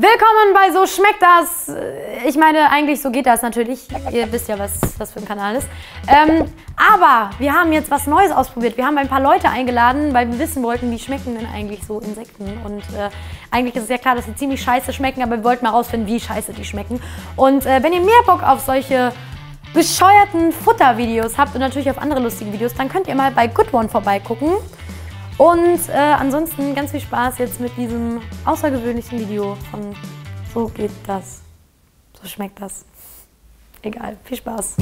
Willkommen bei So schmeckt das. Ich meine, eigentlich so geht das natürlich. Ihr wisst ja, was das für ein Kanal ist. Ähm, aber wir haben jetzt was Neues ausprobiert. Wir haben ein paar Leute eingeladen, weil wir wissen wollten, wie schmecken denn eigentlich so Insekten. Und äh, eigentlich ist es ja klar, dass sie ziemlich scheiße schmecken, aber wir wollten mal rausfinden, wie scheiße die schmecken. Und äh, wenn ihr mehr Bock auf solche bescheuerten Futtervideos habt und natürlich auf andere lustige Videos, dann könnt ihr mal bei Good One vorbeigucken. Und äh, ansonsten ganz viel Spaß jetzt mit diesem außergewöhnlichen Video von So geht das. So schmeckt das. Egal, viel Spaß.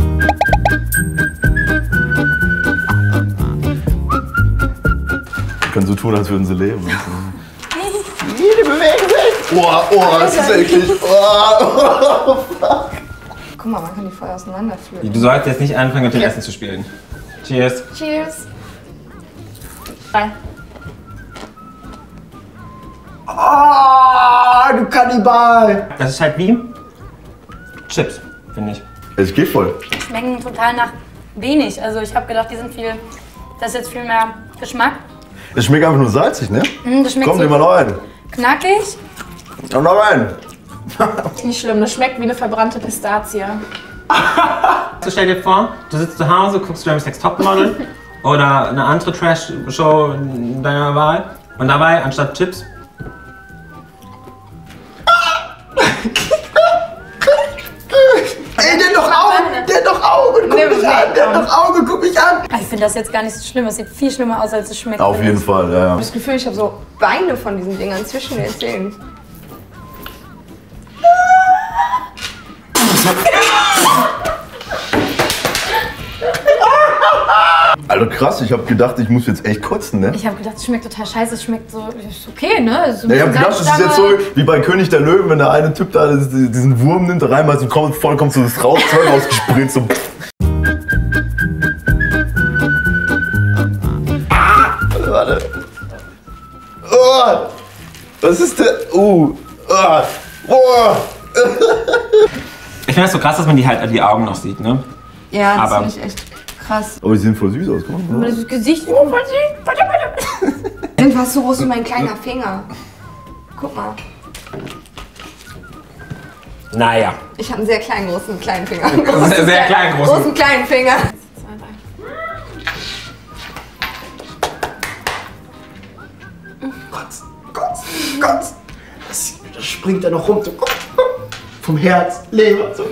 Die können so tun, als würden sie leben. Die bewegen sich. Oh, oh, das ist eklig. Oh, Guck mal, man kann die voll auseinanderführen. Du sollst jetzt nicht anfangen, mit dem Essen zu spielen. Cheers. Cheers. Drei. Ah, du Kannibal. Das ist halt wie Chips, finde ich. Es geht voll. Schmecken total nach wenig. Also ich habe gedacht, die sind viel. Das ist jetzt viel mehr Geschmack. Es schmeckt einfach nur salzig, ne? Mm, Das schmeckt Komm, so nimm mal noch einen. knackig. Komm noch rein. Nicht schlimm, das schmeckt wie eine verbrannte Pistazie. So stell dir vor, du sitzt zu Hause, guckst Jeremy's Next Topmodel oder eine andere Trash-Show deiner Wahl und dabei anstatt Chips Ey, der hat doch Augen. Der hat doch Augen. Guck Nimm mich an. Der hat Augen. Guck mich an. Ich finde das jetzt gar nicht so schlimm. Es sieht viel schlimmer aus, als es schmeckt. Auf jeden Fall, ja, ja. Das Gefühl, ich habe so Beine von diesen Dingern zwischen den Zähnen. Alter, krass. Ich hab gedacht, ich muss jetzt echt kotzen, ne? Ich habe gedacht, es schmeckt total scheiße. Es schmeckt so. Ist okay, ne? Es ist ein Ja, ich hab bisschen gedacht, das ist jetzt so wie bei König der Löwen, wenn der eine Typ da diesen Wurm nimmt, da reinbeißt und kommt, voll kommt so das raus, Zeug rausgespritzt. So. Ah, warte, warte. Oh, was ist der? Uh, ah, boah. Ich finde das so krass, dass man die halt die Augen noch sieht, ne? Ja, das Aber- finde ich echt krass. Aber die sehen voll süß aus, guck mal. Das Gesicht. Oh, Sind fast so groß wie mein kleiner Finger. Guck mal. Naja. Ich habe einen sehr kleinen, großen, kleinen Finger. Sehr, sehr klein, großen. großen, kleinen Finger. Gott, Gott, Gott. Das, das springt da noch rum. So. Vom Herz, Leber. So.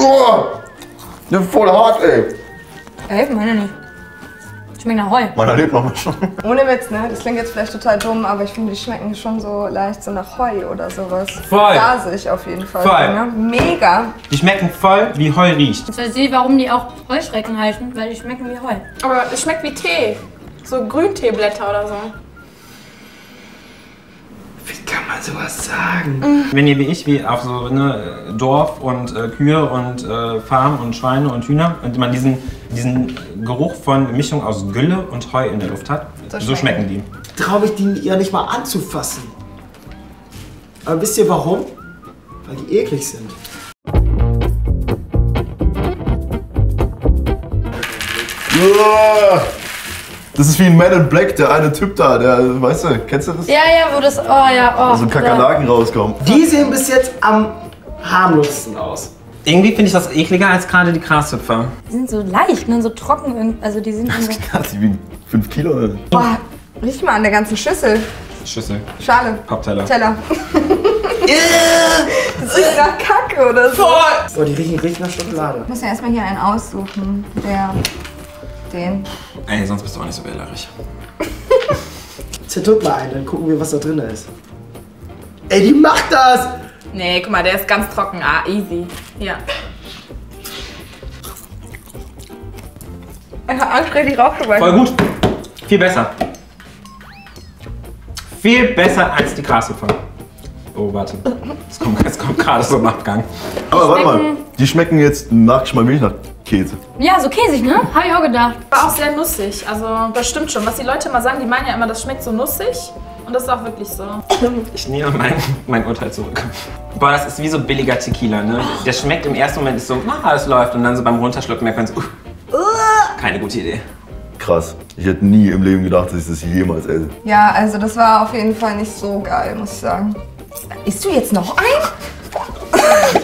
Oh, der ist voll hart, ey. Ey, meine nicht. Schmeckt nach Heu. Meiner lebt noch mal schon. Ohne Witz, ne? Das klingt jetzt vielleicht total dumm, aber ich finde, die schmecken schon so leicht so nach Heu oder sowas. Voll. Gasig auf jeden Fall. Voll. Ne? Mega. Die schmecken voll, wie Heu riecht. Jetzt weiß ich, warum die auch Heuschrecken heißen, weil die schmecken wie Heu. Aber es schmeckt wie Tee. So Grünteeblätter oder so. Man sowas sagen? Wenn ihr wie ich, wie auf so ne, Dorf und äh, Kühe und äh, Farm und Schweine und Hühner und man diesen, diesen Geruch von Mischung aus Gülle und Heu in der Luft hat, so, schmecken die. Traue ich die ja nicht mal anzufassen. Aber wisst ihr warum? Weil die eklig sind. Ja. Das ist wie in Man in Black, der eine Typ da, der, weißt du, kennst du das? Ja, ja, wo das. Oh ja, oh. So Kakerlaken rauskommen. Die sehen bis jetzt am harmlosesten aus. Irgendwie finde ich das ekliger als gerade die Grashüpfer. Die sind so leicht, ne? so trocken. Also die sind irgendwie. Krass, die wiegen 5 Kilo. oder? Boah, riech mal an der ganzen Schüssel. Schüssel, Schale. Pappteller. Teller. das riecht nach Kacke oder so. Oh, die riechen richtig nach Schokolade. Ich muss ja erstmal hier einen aussuchen. Der. Den. Ey, sonst bist du auch nicht so wählerisch. Zerdrück mal einen, dann gucken wir, was da drin ist. Ey, die macht das! Nee, guck mal, der ist ganz trocken. Ah, easy. Ja. Ich hab Angst, richtig raufzuweisen. Voll gut. Viel besser. Viel besser als die Grashüpfer. Oh, warte. Es kommt, es kommt gerade so im Abgang. Aber warte mal, die schmecken jetzt Nachgeschmack wenig nach Käse. Ja, so käsig, ne? Hab ich auch gedacht. War auch sehr nussig. Also, das stimmt schon. Was die Leute immer sagen, die meinen ja immer, das schmeckt so nussig. Und das ist auch wirklich so. Ich nehme mein, mein Urteil zurück. Boah, das ist wie so billiger Tequila, ne? Der schmeckt im ersten Moment ist so, ah, es läuft. Und dann so beim Runterschlucken merkt man so, uh, keine gute Idee. Krass. Ich hätte nie im Leben gedacht, dass ich das jemals esse. Ja, also das war auf jeden Fall nicht so geil, muss ich sagen. Isst du jetzt noch ein?